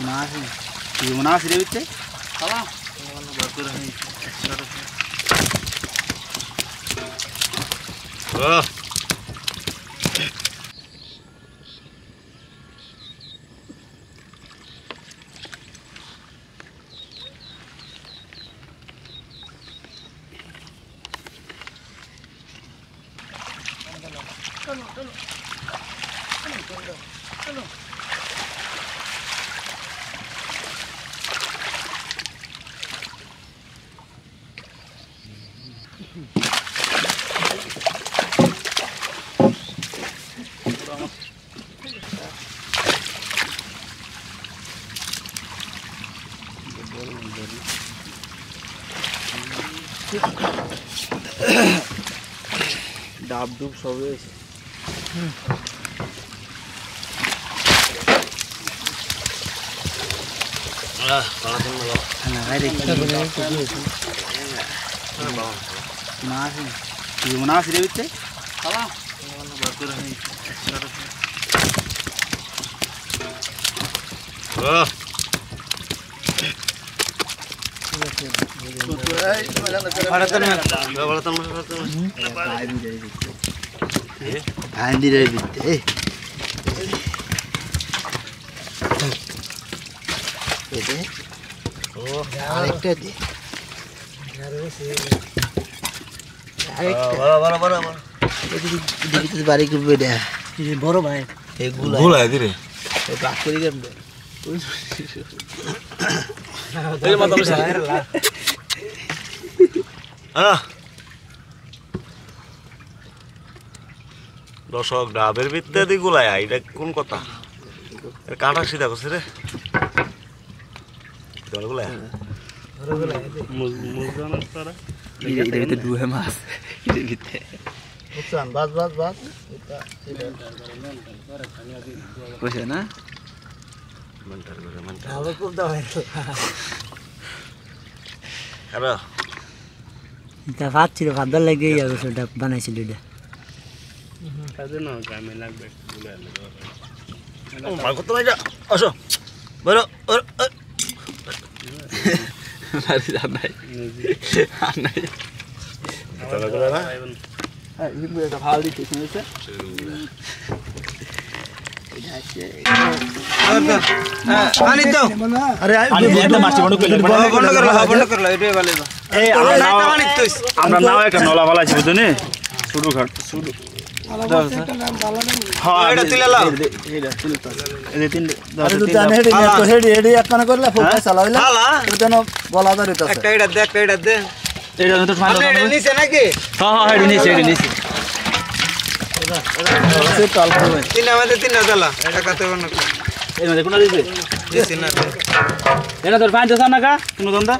उनास है ये उनास रे बिचे हवा बाकू रहे अच्छा रहे Hello, hello. Hello, hello. Hello. Tamam. ডাব ডুব সব রয়েছে মাছ মাছ রে খাওয়া ভান্দি রে বিদ্যে এই দে। ও আরেকটা। দে আরেকটা বড় বড় বড় বড় করবে এটা বড় ভাই। এগুলো গোলা দিরে বাক করি কেমন দর্শক ডাবের ভিত্তে দি গোলায় এটা কোন কথা। এর কাঁটা সিধা করছে রে। গোলায় ভিতরে ডুবে মাছ ভিতরে। বুঝছেন বাস বাস বাস বুঝছে না ভাত ছিল ভাত লেগে যাবে সেটা বানাইছিল এটা আসো বলো আর নাই আর নাই হ্যাঁ কিন্তু এটা ভালো দিতে শুনেছে। আছে আমরা নাও একটা নলা বালা ছিল তো নে শুরু ঘাট শুরু হ্যাঁ বলা ধরে একটা এটা দে একটা এটা দে। এটা তো ফাইনাল আপনি এটা নিচে নাকি? হ্যাঁ হ্যাঁ এটা নিচে এটা নিচে। এটা তোর ফাইন না কা কোনো দন্দা